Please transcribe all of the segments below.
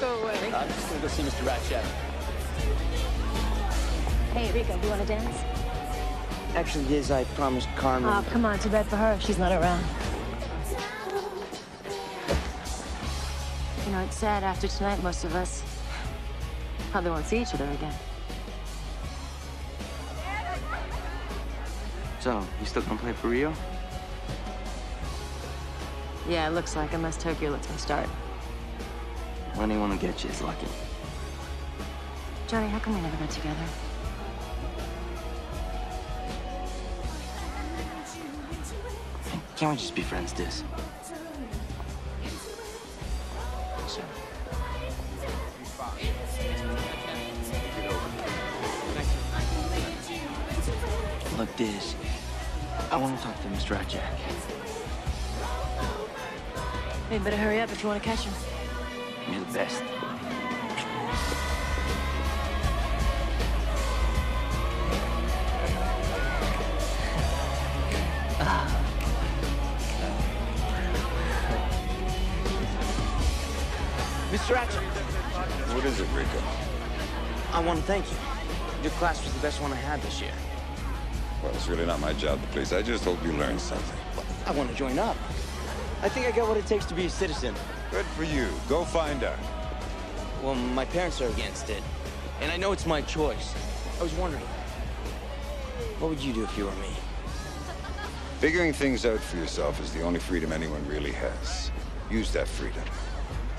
Don't go away. I'm just gonna go see Mr. Rasczak. Hey, Rico, do you want to dance? Actually, Diz, I promised Carmen. Oh, come on, too bad for her. She's not around. You know, it's sad after tonight, most of us probably won't see each other again. So, you still gonna play for Rio? Yeah, it looks like, unless Tokyo lets me start. When anyone will get you is lucky. Johnny, how come we never got together? Can't we just be friends, Diz? Sure. Look, Diz, I want to talk to Mr. Rasczak. Hey, better hurry up if you want to catch him. You're best. Mr. Rasczak, What is it, Rico? I want to thank you. Your class was the best one I had this year. Well, it's really not my job to please. I just hope you learned something. I want to join up. I think I got what it takes to be a citizen. Good for you. Go find her. Well, my parents are against it. And I know it's my choice. I was wondering, what would you do if you were me? Figuring things out for yourself is the only freedom anyone really has. Use that freedom.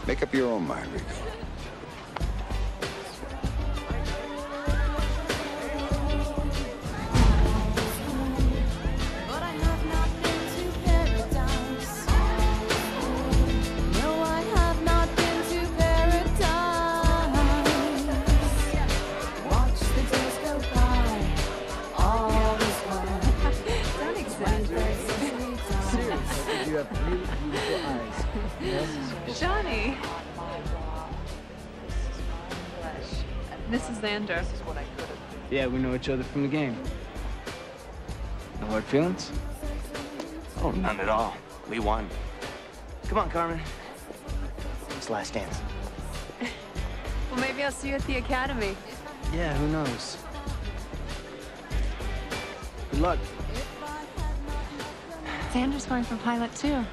Make up your own mind, Rico. Beautiful eyes. Yes. Johnny. This is Xander. Yeah, we know each other from the game. No hard feelings? Oh, none at all. We won. Come on, Carmen. It's last dance. Well, maybe I'll see you at the academy. Yeah, who knows? Good luck. Xander's going for pilot, too.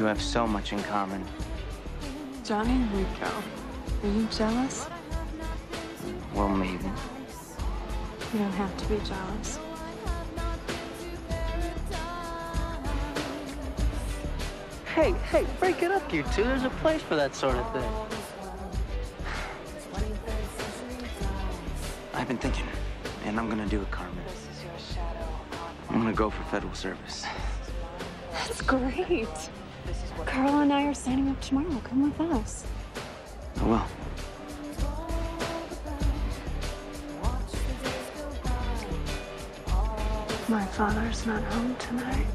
You two have so much in common. Johnny and Rico. Are you jealous? Well, maybe. You don't have to be jealous. Hey, hey, break it up, you two. There's a place for that sort of thing. I've been thinking, and I'm gonna do it, Carmen. I'm gonna go for federal service. That's great. Carla and I are signing up tomorrow. Come with us. Oh, I will. My father's not home tonight.